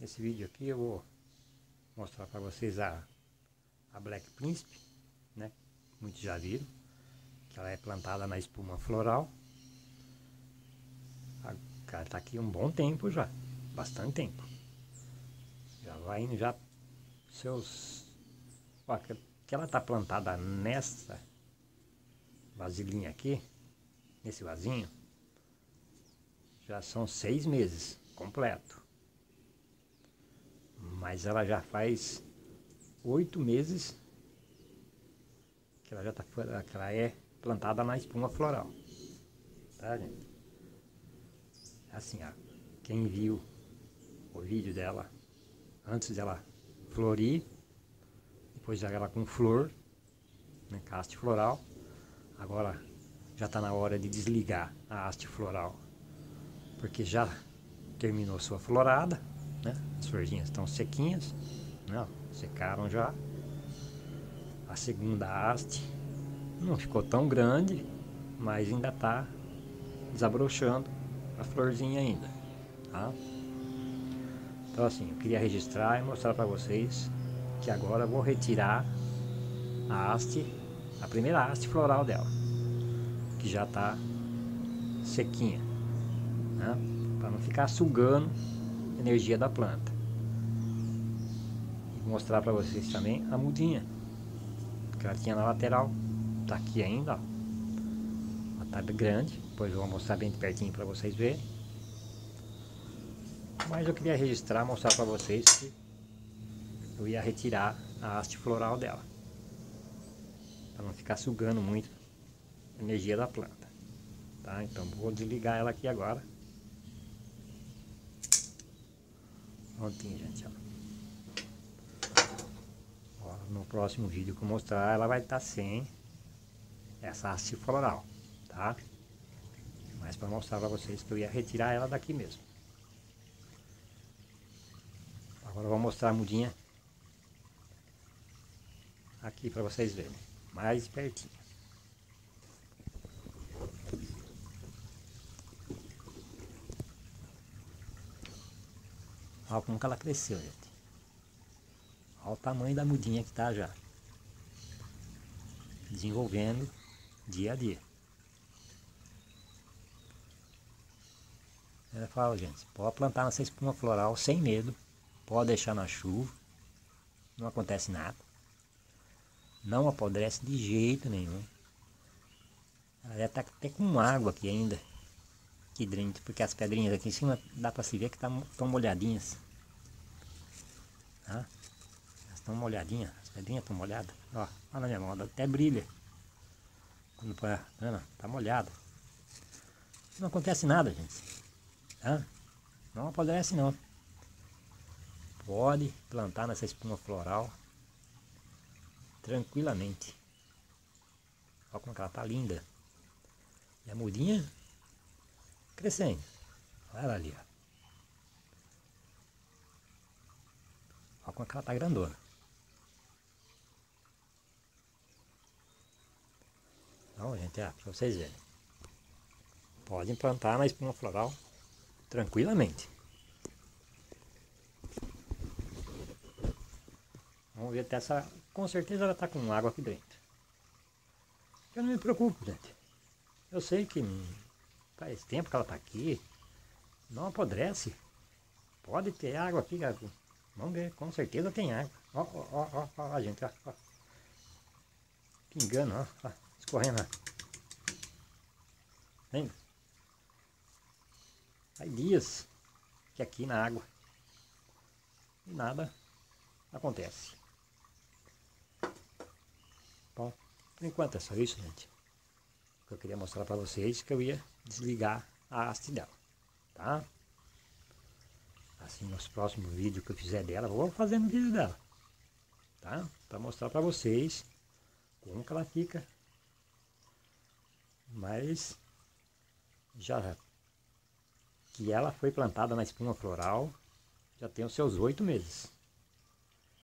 nesse vídeo aqui eu vou mostrar para vocês a, a Black Príncipe, né? Muitos já viram, que ela é plantada na espuma floral. Ela está aqui um bom tempo já, bastante tempo. Já vai indo já seus... Ó, que ela está plantada nessa vasilhinha aqui, nesse vasinho, já são seis meses completo. Mas ela já faz oito meses que ela já tá, que ela é plantada na espuma floral. Tá, gente? Assim, ó, quem viu o vídeo dela antes dela florir, depois ela com flor, né, com haste floral, agora já está na hora de desligar a haste floral, porque já terminou sua florada, né? As florzinhas estão sequinhas, né? secaram já. A segunda haste não ficou tão grande, mas ainda está desabrochando a florzinha ainda, tá? Então assim, eu queria registrar e mostrar para vocês que agora eu vou retirar a haste, a primeira haste floral dela, que já está sequinha, né? Para não ficar sugando energia da planta. Vou mostrar para vocês também a mudinha. Que ela tinha na lateral. Tá aqui ainda, ó. Uma tá grande. Depois eu vou mostrar bem de pertinho para vocês verem. Mas eu queria registrar, mostrar para vocês que eu ia retirar a haste floral dela. Para não ficar sugando muito a energia da planta. Tá? Então vou desligar ela aqui agora. Prontinho, gente, ó. ó. No próximo vídeo que eu mostrar, ela vai estar tá sem essa haste floral, tá? Mas para mostrar para vocês que eu ia retirar ela daqui mesmo. Agora eu vou mostrar a mudinha aqui para vocês verem, mais pertinho. Olha como que ela cresceu, gente. Olha o tamanho da mudinha que tá já. Desenvolvendo dia a dia. Ela fala, gente, pode plantar nessa espuma floral sem medo. Pode deixar na chuva. Não acontece nada. Não apodrece de jeito nenhum. Ela já tá até com água aqui ainda aqui dentro, porque as pedrinhas aqui em cima dá para se ver que estão tá, molhadinhas. Elas estão molhadinhas, as pedrinhas estão molhadas. Ó, olha na minha mão, até brilha. Quando põe a Ana, tá molhado. Não acontece nada, gente. Tá? Não apodrece não. Pode plantar nessa espuma floral tranquilamente. Olha como ela tá linda. E a mudinha crescendo. Olha ela ali, ó. É ela tá grandona. Então, gente, é, para vocês verem. Podem plantar na espuma floral tranquilamente. Vamos ver até essa. Com certeza ela está com água aqui dentro. Eu não me preocupo, gente. Eu sei que Faz tempo que ela está aqui. Não apodrece. Pode ter água aqui. Vamos ver, com certeza tem água. Ó, ó, ó, ó, ó gente, ó, ó. Pingando, ó, ó escorrendo. Ó. Vem. Faz dias que aqui na água. E nada acontece. Bom, por enquanto é só isso, gente que eu queria mostrar para vocês que eu ia desligar a haste dela, tá? Assim, nos próximos vídeos que eu fizer dela, vou fazendo vídeo dela, tá? Para mostrar para vocês como que ela fica. Mas já que ela foi plantada na espuma floral, já tem os seus oito meses.